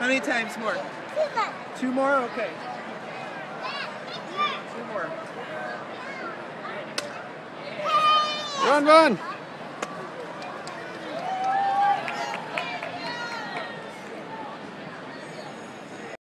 How many times more? Two more? Okay. Two more. Run, run!